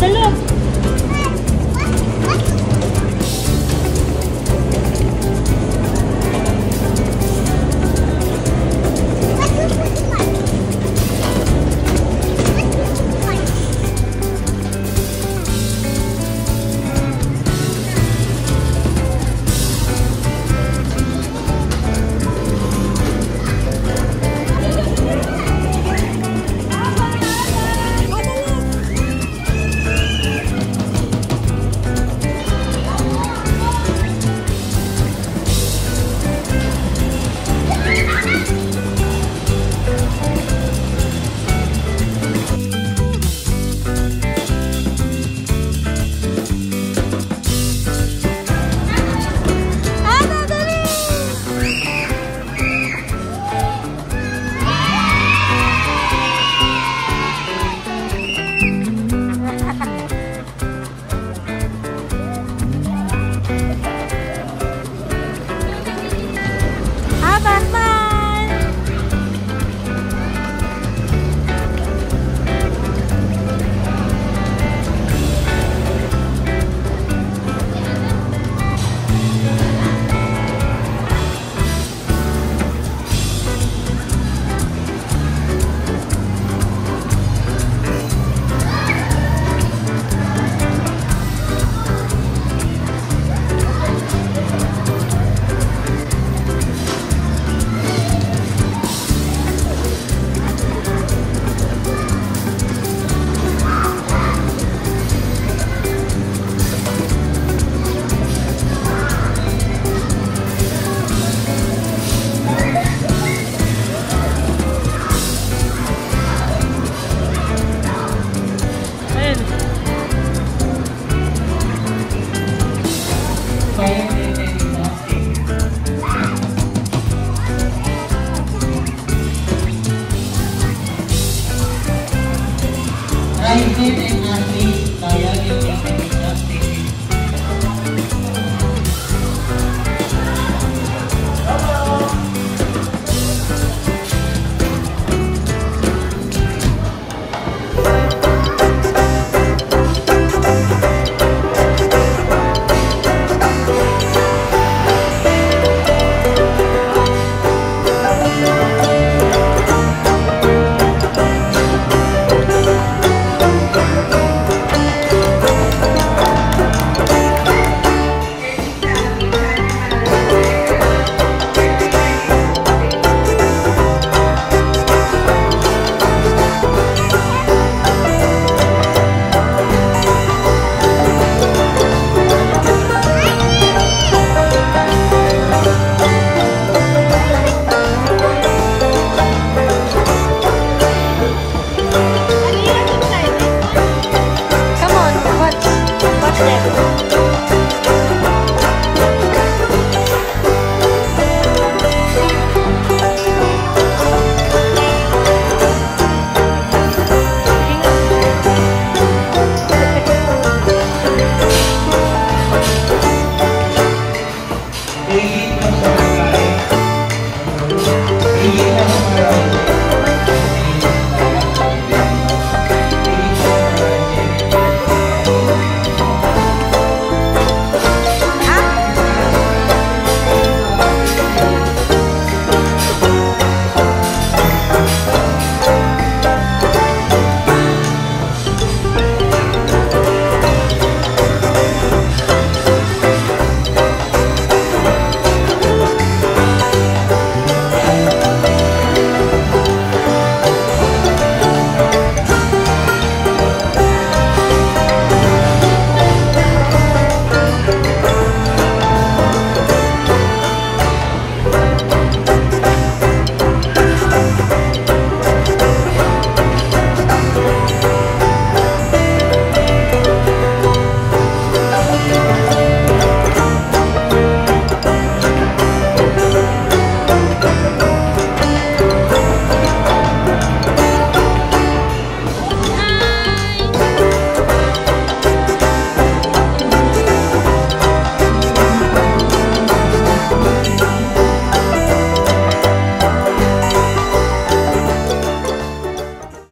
的乐。